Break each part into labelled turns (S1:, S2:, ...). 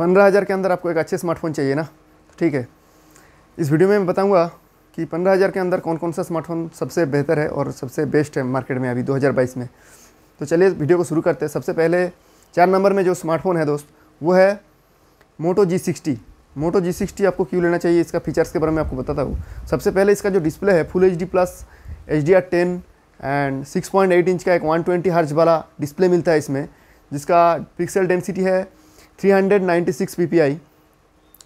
S1: पंद्रह हज़ार के अंदर आपको एक अच्छे स्मार्टफ़ोन चाहिए ना? ठीक है। इस वीडियो में मैं बताऊँगा कि पंद्रह हज़ार के अंदर कौन कौन सा स्मार्टफ़ोन सबसे बेहतर है और सबसे बेस्ट है मार्केट में अभी 2022 में। तो चलिए वीडियो को शुरू करते हैं। सबसे पहले चार नंबर में जो स्मार्टफ़ोन है दोस्त, वो है मोटो जी सिक्सटी मोटो जी सिक्सटी आपको क्यों लेना चाहिए? इसका फीचर्स के बारे में आपको बताता हूँ। सबसे पहले इसका जो डिस्प्ले है full H D plus H D R ten and six point eight inch का एक वन ट्वेंटी हर्ज वाला डिस्प्ले मिलता है इसमें, जिसका पिक्सल डेंसिटी है three hundred ninety six P P I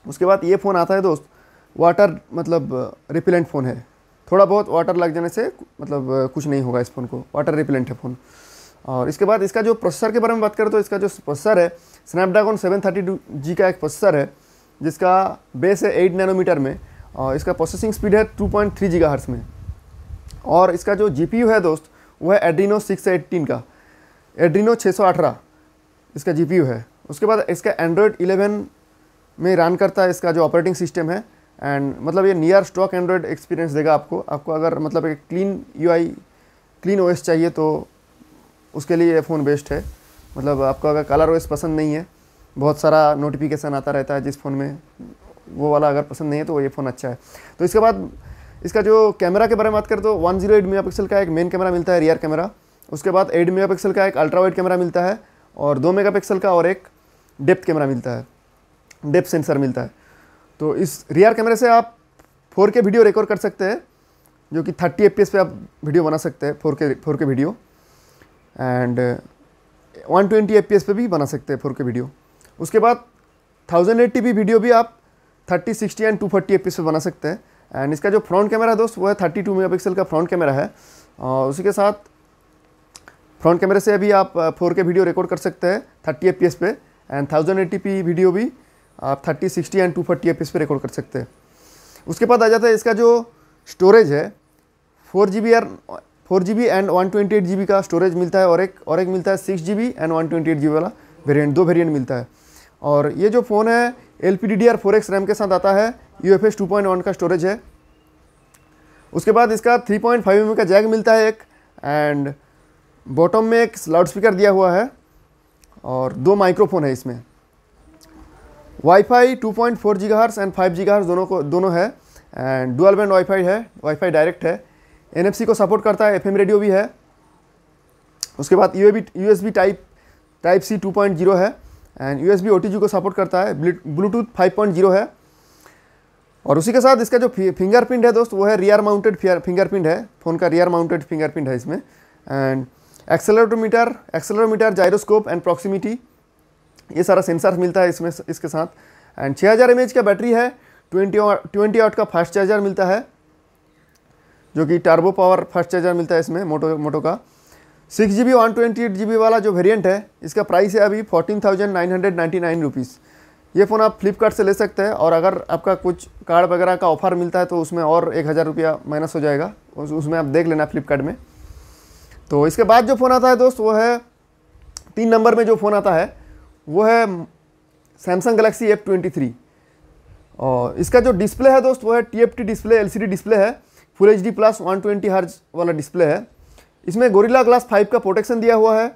S1: उसके बाद ये फ़ोन आता है दोस्त वाटर मतलब रिपेलेंट फ़ोन है। थोड़ा बहुत वाटर लग जाने से मतलब कुछ नहीं होगा इस फ़ोन को। वाटर रिपेलेंट है फ़ोन और इसके बाद इसका जो प्रोसेसर के बारे में बात करें तो इसका जो प्रोसेसर है स्नैपड्रैगन सेवन थर्टी जी का एक प्रोसेसर है, जिसका बेस है एट नैनोमीटर में, और इसका प्रोसेसिंग स्पीड है टू पॉइंट थ्री में। और इसका जो GPU है दोस्त, वो है एड्रीनो सिक्स एट्टीन का। एड्रीनो छः सौ अठारह इसका जीपीयू है। उसके बाद इसका एंड्रॉयड इलेवन में रन करता है इसका जो ऑपरेटिंग सिस्टम है। एंड मतलब ये नियर स्टॉक एंड्रॉयड एक्सपीरियंस देगा आपको। आपको अगर मतलब एक क्लीन यूआई क्लीन ओएस चाहिए तो उसके लिए ये फ़ोन बेस्ट है। मतलब आपको अगर कलर ओएस पसंद नहीं है, बहुत सारा नोटिफिकेशन आता रहता है जिस फ़ोन में, वो वाला अगर पसंद नहीं है तो ये फ़ोन अच्छा है। तो इसके बाद इसका जो कैमरा के बारे में बात करें तो one zero eight mega pixel का एक मेन कैमरा मिलता है रियर कैमरा उसके बाद एट मेगा पिक्सल का एक अल्ट्रा वाइड कैमरा मिलता है। और दो मेगा पिक्सल का और एक डेप्थ कैमरा मिलता है, डेप्थ सेंसर मिलता है। तो इस रियर कैमरे से आप फोर के वीडियो रिकॉर्ड कर सकते हैं, जो कि थर्टी एफ़ पे आप वीडियो बना सकते हैं, four K four K video. And one twenty F पे भी बना सकते हैं फोर के वीडियो। उसके बाद थाउज़ेंड एट्टी वीडियो भी आप thirty sixty and two forty F पे बना सकते हैं। एंड इसका जो फ्रंट कैमरा है दोस्त, वो है थर्टी टू मेगा का फ्रंट कैमरा है। और उसी के साथ फ्रंट कैमरे से अभी आप फोर के वीडियो रिकॉर्ड कर सकते हैं थर्टी एफ़ पे एंड थाउज़ेंड एट्टी वीडियो भी आप thirty sixty and two forty F पे रिकॉर्ड कर सकते हैं। उसके बाद आ जाता है इसका जो स्टोरेज है four G B or four G B and one twenty eight G B का स्टोरेज मिलता है, और एक और एक मिलता है six G B and one twenty eight G B वाला वेरियंट दो वेरियंट मिलता है। और ये जो फ़ोन है L P D D R four X RAM के साथ आता है U F S two point one का स्टोरेज है। उसके बाद इसका थ्री पॉइंट फाइव एम का जैग मिलता है एक एंड बॉटम में एक लाउड स्पीकर दिया हुआ है और दो माइक्रोफोन है इसमें। Wifi 2.4 point and five G दोनों को दोनों है एंड डुअल बैंड वाईफाई है, वाईफाई डायरेक्ट है। एनएफसी को सपोर्ट करता है एफएम रेडियो भी है। उसके बाद U S type type C 2.0 है एंड यू एस को सपोर्ट करता है ब्लूटूथ 5.0 है। और उसी के साथ इसका जो फिंगरप्रिंट है दोस्त, वो है रियर माउंटेड फिंगरप्रिंट है, फ़ोन का रियर माउंटेड फिंगरप्रिंट है इसमें। And accelerometer accelerometer gyroscope and proximity ये सारा सेंसर मिलता है इसमें इसके साथ। एंड छः हज़ार एम का बैटरी है ट्वेंटी ट्वेंटी आउट का फास्ट चार्जर मिलता है जो कि टर्बो पावर फास्ट चार्जर मिलता है इसमें मोटो मोटो का। Six G B one twenty eight G B वाला जो वेरिएंट है इसका प्राइस है अभी fourteen thousand nine hundred ninety nine rupees ये फ़ोन आप फ्लिपकार्ट से ले सकते हैं और अगर आपका कुछ कार्ड वगैरह का ऑफ़र मिलता है तो उसमें और एक हज़ार रुपया माइनस हो जाएगा। उस, उसमें आप देख लेना फ्लिपकार्ट में। तो इसके बाद जो फ़ोन आता है दोस्त, वो है तीन नंबर में जो फ़ोन आता है, वो है Samsung Galaxy F twenty three और इसका जो डिस्प्ले है दोस्त, वो है T F T display L C D display है full H D plus one twenty hertz वाला डिस्प्ले है। इसमें गोरिल्ला ग्लास फाइव का प्रोटेक्शन दिया हुआ है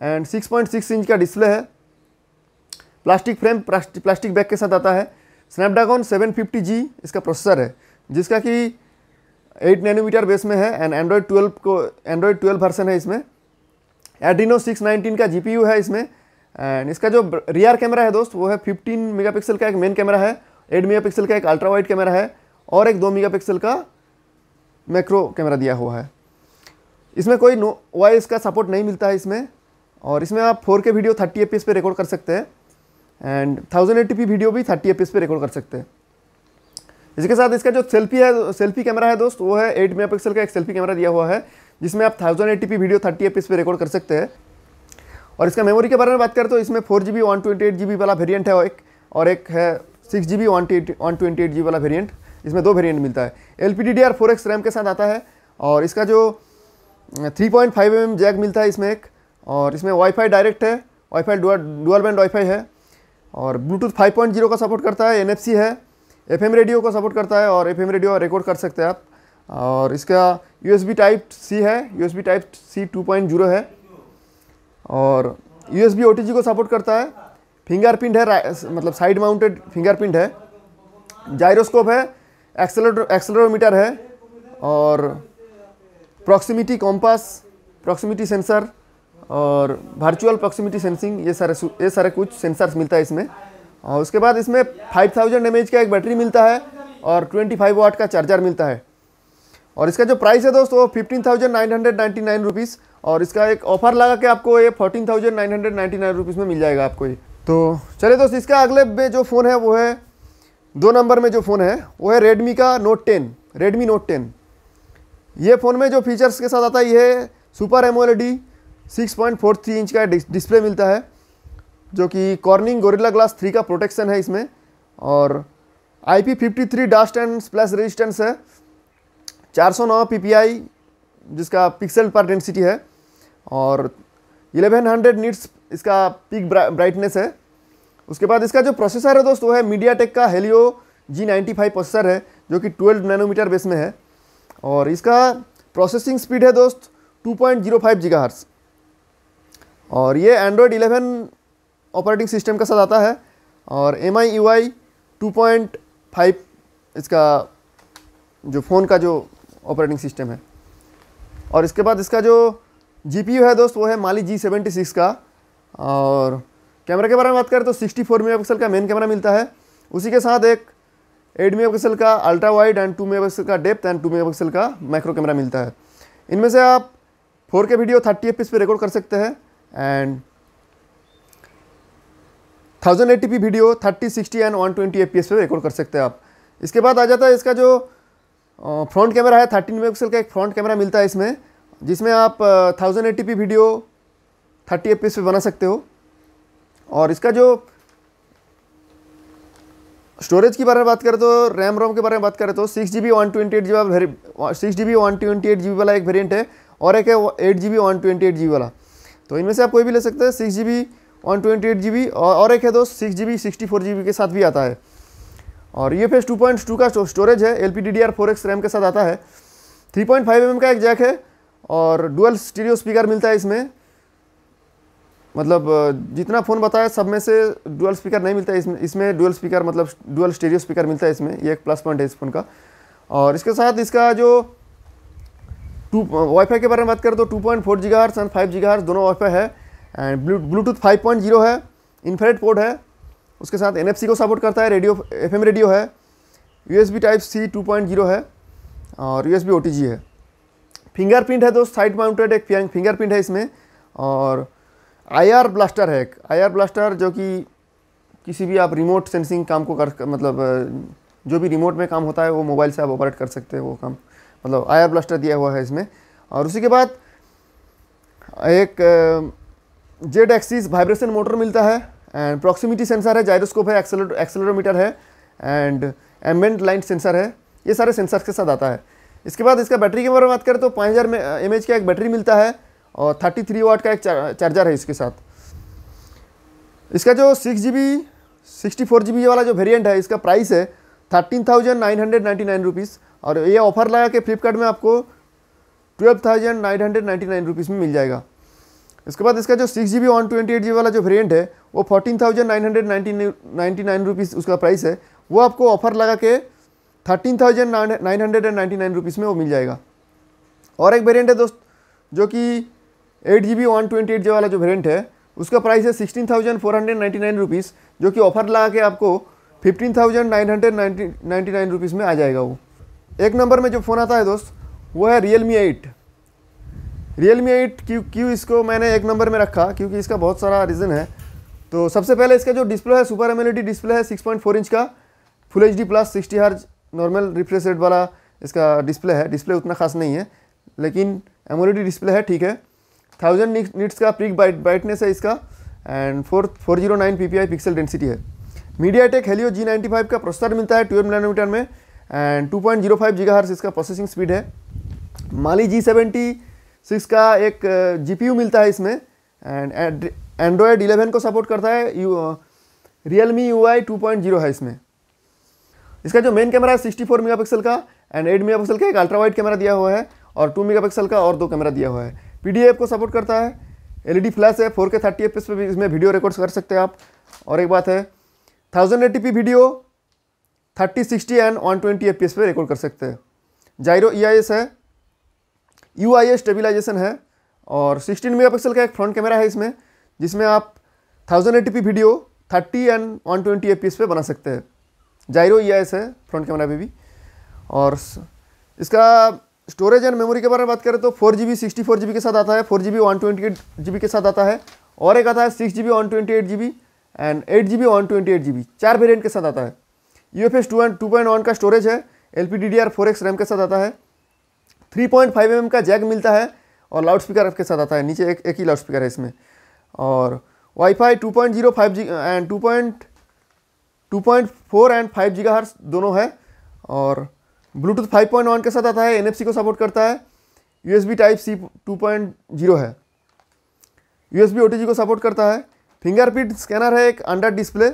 S1: and six point six inch का डिस्प्ले है। प्लास्टिक फ्रेम प्लास्टिक बैग के साथ आता है। स्नैपड्रैगन सेवन फिफ्टी जी इसका प्रोसेसर है, जिसका कि एट नैनोमीटर बेस में है एंड एंड्रॉयड ट्वेल्व को एंड्रॉयड ट्वेल्व वर्सन है इसमें। एड्रीनो सिक्स नाइनटीन का जीपीयू है इसमें एंड इसका जो रियर कैमरा है दोस्त, वो है 15 मेगापिक्सल का एक मेन कैमरा है 8 मेगापिक्सल का एक अल्ट्रा वाइड कैमरा है, और एक 2 मेगापिक्सल का मैक्रो कैमरा दिया हुआ है। इसमें कोई नो वॉइस का सपोर्ट नहीं मिलता है इसमें, और इसमें आप 4K वीडियो 30 एफ़ पे रिकॉर्ड कर सकते हैं एंड थाउज़ेंड एटी वीडियो भी 30 एफ़ पे रिकॉर्ड कर सकते हैं। इसके साथ इसका जो सेल्फी है, सेल्फी कैमरा है दोस्त, वो है एट मेगा का एक सेल्फी कैमरा दिया हुआ है, जिसमें आप thousand eighty video thirty F पे रिकॉर्ड कर सकते हैं। और इसका मेमोरी के बारे में बात करें तो इसमें four G B one twenty eight G B वाला वेरियंट है एक, और एक है six G B one one twenty eight G वाला वेरियंट इसमें दो वेरियंट मिलता है। L P D D R four X RAM के साथ आता है और इसका जो three point five M M jack मिलता है इसमें एक, और इसमें वाईफाई डायरेक्ट है वाईफाई डुअल बैंड वाईफाई है, और ब्लूटूथ फाइव पॉइंट ज़ीरो का सपोर्ट करता है एन एफ़ सी है एफ़ एम रेडियो को सपोर्ट करता है और एफ़ एम रेडियो रिकॉर्ड कर सकते हैं आप। और इसका U S B type C है U S B type C two point zero है। और यू एस को सपोर्ट करता है। फिंगरप्रिंट है मतलब साइड माउंटेड फिंगरप्रिंट है। जायरोस्कोप है एक्सेलर एक्सेलरोमीटर है। और प्रॉक्सिमिटी कॉम्पास प्रॉक्सिमिटी सेंसर और वर्चुअल प्रॉक्सिमिटी सेंसिंग ये सारे ये सारे कुछ सेंसर्स मिलता है इसमें। और उसके बाद इसमें 5000 थाउज़ेंड का एक बैटरी मिलता है और 25 वाट का चार्जर मिलता है। और इसका जो प्राइस है दोस्तों वो fifteen thousand nine hundred ninety nine rupees और इसका एक ऑफ़र लगा के आपको ये fourteen thousand nine hundred ninety nine rupees में मिल जाएगा आपको ये। तो चलिए दोस्त, इसका अगले में जो फ़ोन है, वो है, दो नंबर में जो फ़ोन है, वो है रेडमी का note ten Redmi note ten ये फ़ोन में जो फीचर्स के साथ आता है, ये super AMOLED six point four three inch का डिस्प्ले मिलता है। जो कि कॉर्निंग गोरिल्ला ग्लास थ्री का प्रोटेक्शन है इसमें और I P fifty three dust and splash resistance है। चार सौ नौ पी पी आई जिसका पिक्सल पर डेंसिटी है और 1100 हंड्रेड नीट्स इसका पिक ब्राइटनेस है। उसके बाद इसका जो प्रोसेसर है दोस्त, वो है मीडिया टेक का Helio G ninety five processor है, जो कि 12 नैनोमीटर बेस में है। और इसका प्रोसेसिंग स्पीड है दोस्त 2.05 पॉइंट और ये एंड्रॉयड 11 ऑपरेटिंग सिस्टम के साथ आता है और M I U I two point five इसका जो फ़ोन का जो ऑपरेटिंग सिस्टम है। और इसके बाद इसका जो जी पी यू है दोस्त, वो है माली जी सेवेंटी सिक्स का। और कैमरा के बारे में बात करें तो 64 फोर मेगा पिक्सल का मेन कैमरा मिलता है। उसी के साथ एक 8 मेगा पिक्सल का ultra wide and 2 mega pixel का डेप्थ एंड 2 मेगा पिक्सल का माइक्रो कैमरा मिलता है। इनमें से आप 4K वीडियो 30 एफ़ पे रिकॉर्ड कर सकते हैं। And 1080p video 30, 60 and 120 F पे रिकॉर्ड कर सकते हैं आप। इसके बाद आ जाता है इसका जो फ्रंट कैमरा है थर्टीन मेगापिक्सल का एक फ्रंट कैमरा मिलता है इसमें जिसमें आप thousand eighty video thirty F पे बना सकते हो। और इसका जो स्टोरेज की बारे में बात करें तो रैम रोम के बारे में बात करें तो six G B one twenty eight G वाला six G B one twenty eight G B वाला एक वेरियंट है और एक है eight G B one twenty eight G B वाला। तो इनमें से आप कोई भी ले सकते हैं six G B one twenty eight G B और एक है दोस्त six G B sixty four G B के साथ भी आता है। और ये फेस टू पॉइंट टू का स्टोरेज है L P D D R four X RAM के साथ आता है। थ्री पॉइंट फाइव एम का एक जैक है, और डुअल स्टीरियो स्पीकर मिलता है इसमें। मतलब जितना फ़ोन बताया सब में से डुअल स्पीकर नहीं मिलता है इसमें इसमें डुअल स्पीकर मतलब डुअल स्टीरियो स्पीकर मिलता है इसमें, ये एक प्लस पॉइंट है इस फ़ोन का। और इसके साथ इसका जो टू वाईफाई के बारे में बात करें तो two point four G and five G दोनों वाईफाई है। And bluetooth five point zero है इन्फेरेट पोर्ट है, उसके साथ एनएफसी को सपोर्ट करता है रेडियो एफएम रेडियो है U S B type C two point zero है, और यू एस बी है। फिंगरप्रिंट है दोस्त साइड माउंटेड एक फिंगरप्रिंट है इसमें, और आई आर ब्लास्टर है एक। आई आर ब्लास्टर जो कि किसी भी आप रिमोट सेंसिंग काम को कर मतलब जो भी रिमोट में काम होता है, वो मोबाइल से आप ऑपरेट कर सकते हैं, वो काम मतलब आई आर ब्लास्टर दिया हुआ है इसमें। और उसी के बाद एक जेड एक्सिस वाइब्रेशन मोटर मिलता है एंड प्रॉक्सिमिटी सेंसर है जायरोस्कोप है एक्सेलर एक्सेलरोमीटर है एंड एम्बेंट लाइन सेंसर है, ये सारे सेंसर के साथ आता है। इसके बाद इसका बैटरी के बारे में बात करें तो पाँच हज़ार एम का एक बैटरी मिलता है, और थर्टी थ्री वाट का एक चार्जर है इसके साथ। इसका जो six G B sixty four G B वाला जो वेरिएंट है, इसका प्राइस है thirteen thousand nine hundred ninety nine rupees और ये ऑफ़र लगा के फ्लिपकार्ट में आपको twelve thousand nine hundred ninety nine rupees में मिल जाएगा। इसके बाद इसका जो six G B one twenty eight G वाला जो वेरियंट है, वो fourteen thousand nine hundred ninety ninety nine rupees उसका प्राइस है। वो आपको ऑफ़र लगा के thirteen thousand nine hundred and ninety nine rupees में वो मिल जाएगा। और एक वेरियंट है दोस्त, जो कि eight G B one twenty eight G वाला जो वेरियंट है, उसका प्राइस है sixteen thousand four hundred ninety nine rupees जो कि ऑफ़र लगा के आपको fifteen thousand nine hundred ninety ninety nine rupees में आ जाएगा वो। एक नंबर में जो फ़ोन आता है दोस्त, वो है Realme eight Realme eight क्यों क्यों इसको मैंने एक नंबर में रखा क्योंकि इसका बहुत सारा रीज़न है। तो सबसे पहले इसका जो डिस्प्ले है सुपर एमएलईडी डिस्प्ले है 6.4 इंच का। Full H D plus sixty hertz normal refresh rate वाला इसका डिस्प्ले है। डिस्प्ले उतना खास नहीं है, लेकिन एमोलिडी डिस्प्ले है, ठीक है। थाउज़ेंड नीट्स का प्रिक बाइट ब्राइटनेस है इसका and four four zero nine P P I pixel density है। MediaTek Helio G ninety five का प्रोसेसर मिलता है ट्वेल्व नैनोमीटर में and two point zero five giga इसका प्रोसेसिंग स्पीड है। माली जी सेवेंटी सिक्स का एक जीपीयू मिलता है इसमें एंड एंड्रॉयड इलेवन को सपोर्ट करता है U Realme U I है इसमें। इसका जो मेन कैमरा है सिक्सटी फोर मेगा पिक्सल का एंड एट मेगा पिक्सल का एक अल्ट्रा वाइड कैमरा दिया हुआ है और टू मेगा पिक्सल का और दो कैमरा दिया हुआ है। पीडीएफ को सपोर्ट करता है एलईडी फ्लैश है four K thirty F P भी इसमें वीडियो रिकॉर्ड कर सकते हैं आप। और एक बात है thousand eighty video thirty sixty and one twenty F पे रिकॉर्ड कर सकते हैं। जायरो ईआईएस है यू आई स्टेबिलाईजेशन है और 16 मेगापिक्सल का एक फ्रंट कैमरा है इसमें, जिसमें आप thousand eighty video 30 and one twenty F P बना सकते हैं। जायरो ई है फ्रंट कैमरा पे भी। और इसका स्टोरेज एंड मेमोरी के बारे में बात करें तो four G B sixty four G B के साथ आता है। Four G B one twenty eight G B के साथ आता है। और एक आता है six G B one twenty eight G B and eight G B one twenty eight G B चार वेरियंट के साथ आता है। U F S two and two point one का स्टोरेज है। L P D D R four X RAM के साथ आता है। थ्री पॉइंट फाइव एम का जैक मिलता है और लाउड स्पीकर आपके साथ आता है, नीचे एक एक ही लाउड स्पीकर है इसमें। और WiFi two point zero five G and two point two point four and five G दोनों है। और ब्लूटूथ फाइव पॉइंट वन के साथ आता है एनएफसी को सपोर्ट करता है। U S B type C two point zero है। U S B O T G को सपोर्ट करता है। फिंगरप्रिंट स्कैनर है एक अंडर डिस्प्ले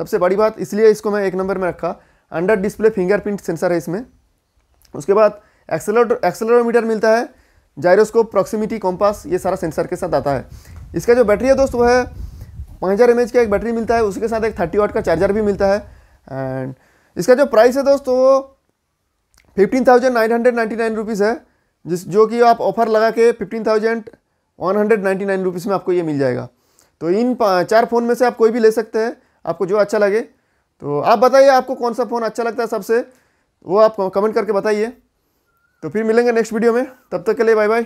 S1: सबसे बड़ी बात, इसलिए इसको मैं एक नंबर में रखा। अंडर डिस्प्ले फिंगरप्रिंट सेंसर है इसमें। उसके बाद एक्सेलर एक्सेलरोमीटर मिलता है जायरोस्कोप प्रॉक्सिमिटी कॉम्पास ये सारा सेंसर के साथ आता है। इसका जो बैटरी है दोस्त, वो है पाँच हज़ार एम का एक बैटरी मिलता है, उसके साथ एक थर्टी वाट का चार्जर भी मिलता है। एंड इसका जो प्राइस है दोस्त, वो fifteen thousand nine hundred ninety nine rupees है, जिस जो कि आप ऑफ़र लगा के fifteen thousand one hundred ninety nine rupees में आपको ये मिल जाएगा। तो इन चार फ़ोन में से आप कोई भी ले सकते हैं, आपको जो अच्छा लगे। तो आप बताइए, आपको कौन सा फ़ोन अच्छा लगता है सबसे? वो आप कमेंट करके बताइए। तो फिर मिलेंगे नेक्स्ट वीडियो में। तब तक के लिए बाय बाय